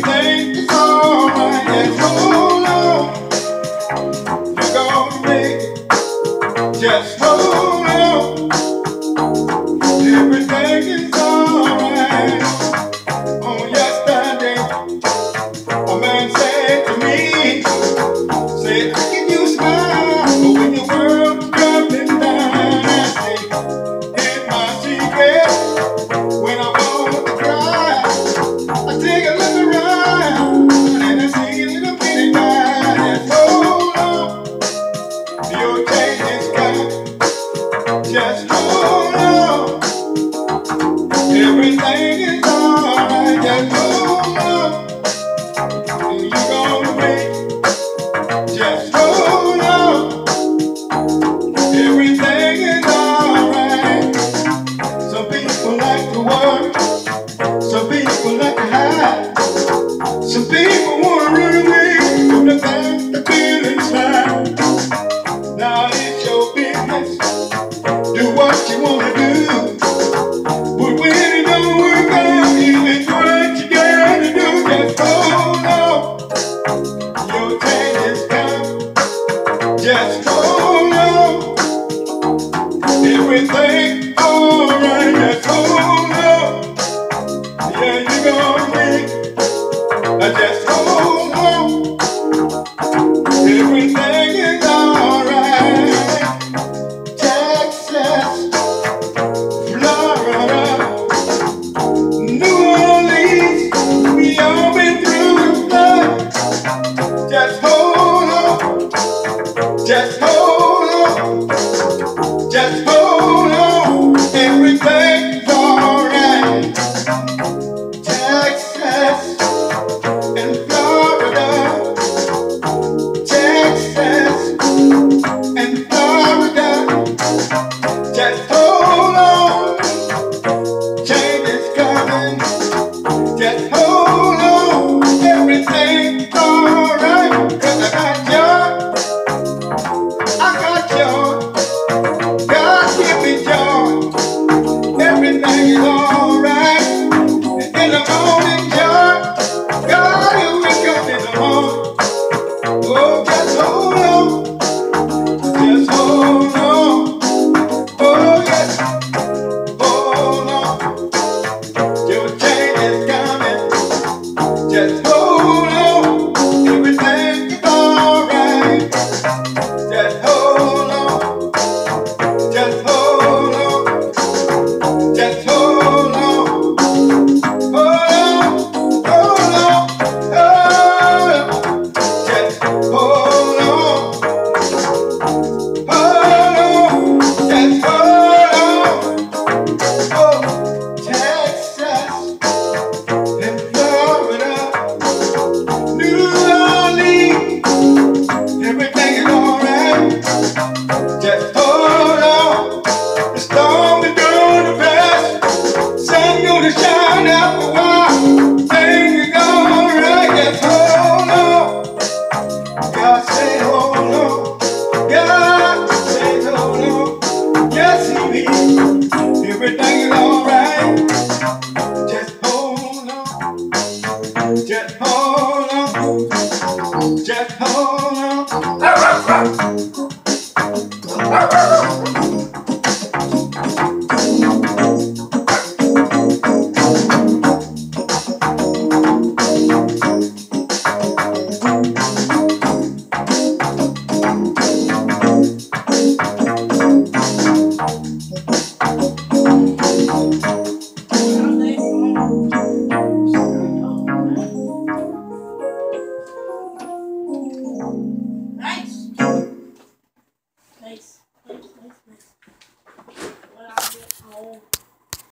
Tuesday. And